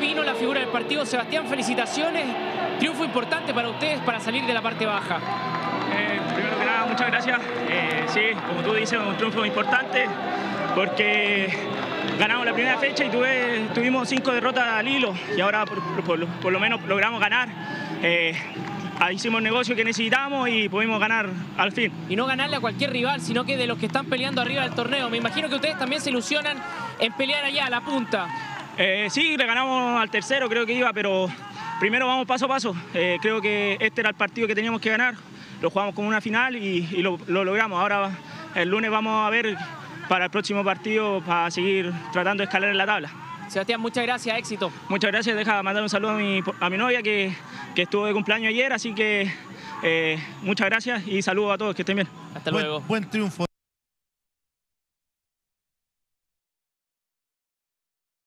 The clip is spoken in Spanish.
Vino la figura del partido. Sebastián, felicitaciones. Triunfo importante para ustedes para salir de la parte baja. Eh, primero que nada, muchas gracias. Eh, sí, como tú dices, un triunfo importante porque ganamos la primera fecha y tuve, tuvimos cinco derrotas al hilo y ahora por, por- por lo menos logramos ganar. Eh, hicimos el negocio que necesitamos y pudimos ganar al fin. Y no ganarle a cualquier rival, sino que de los que están peleando arriba del torneo. Me imagino que ustedes también se ilusionan en pelear allá, a la punta. Eh, sí, le ganamos al tercero, creo que iba, pero primero vamos paso a paso. Eh, creo que este era el partido que teníamos que ganar. Lo jugamos como una final y, y lo, lo logramos. Ahora el lunes vamos a ver para el próximo partido para seguir tratando de escalar en la tabla. Sebastián, muchas gracias, éxito. Muchas gracias, deja mandar un saludo a mi, a mi novia que, que estuvo de cumpleaños ayer, así que eh, muchas gracias y saludos a todos, que estén bien. Hasta Buen- luego. buen triunfo.